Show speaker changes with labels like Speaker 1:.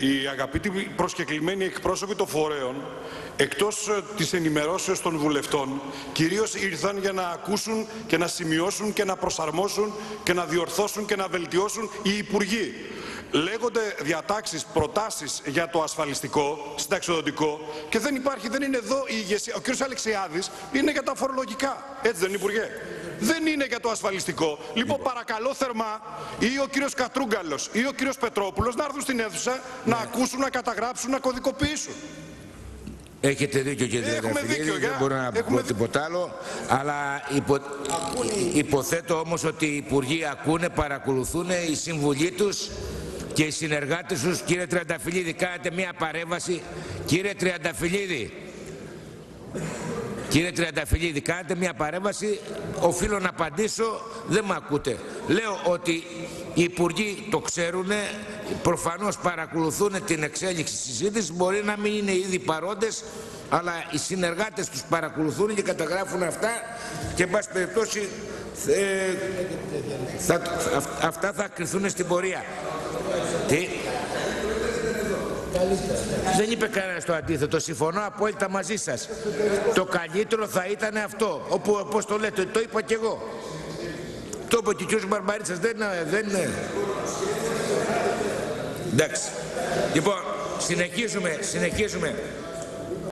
Speaker 1: οι αγαπητοί προσκεκλημένοι εκπρόσωποι των φορέων, εκτός ε, της ενημερώσεως των βουλευτών, κυρίως ήρθαν για να ακούσουν και να σημειώσουν και να προσαρμόσουν και να διορθώσουν και να βελτιώσουν οι υπουργοί. Λέγονται διατάξεις, προτάσεις για το ασφαλιστικό, συνταξιοδοτικό και δεν υπάρχει, δεν είναι εδώ η ηγεσία. Ο κ. Αλεξιάδης είναι για τα φορολογικά. Έτσι δεν είναι, Υπουργέ; Δεν είναι για το ασφαλιστικό. Λοιπόν, παρακαλώ θερμά ή ο κύριος Κατρούγκαλος ή ο κύριος Πετρόπουλος να έρθουν στην αίθουσα να ναι. ακούσουν, να καταγράψουν, να κωδικοποιήσουν.
Speaker 2: Έχετε δίκιο κύριε Δραφιλίδη, δεν μπορώ να πω τίποτα άλλο, αλλά υπο... υποθέτω όμως ότι οι υπουργοί ακούνε, παρακολουθούν, οι σύμβουλοι τους και οι συνεργάτες τους. Κύριε Τριανταφυλλίδη, κάνετε μια παρέμβαση. Κύριε Τριανταφυλλίδη, Κύριε Τριανταφυλλίδη, κάνετε μια παρέμβαση, οφείλω να απαντήσω, δεν με ακούτε. Λέω ότι οι υπουργοί το ξέρουν, προφανώς παρακολουθούν την εξέλιξη της συζήτησης, μπορεί να μην είναι ήδη παρόντες, αλλά οι συνεργάτες τους παρακολουθούν και καταγράφουν αυτά και εν πάση περιπτώσει ε, θα, αυτά θα κρυθούν στην πορεία. Τι, δεν είπε κανένας το αντίθετο. Συμφωνώ απόλυτα μαζί σας. Το καλύτερο θα ήταν αυτό. Όπου, όπως το λέτε, το είπα κι εγώ. Το είπε και ο κ. Μπαρμπαρίτσα. Δεν, δεν είναι. Εντάξει. Λοιπόν, συνεχίζουμε, συνεχίζουμε.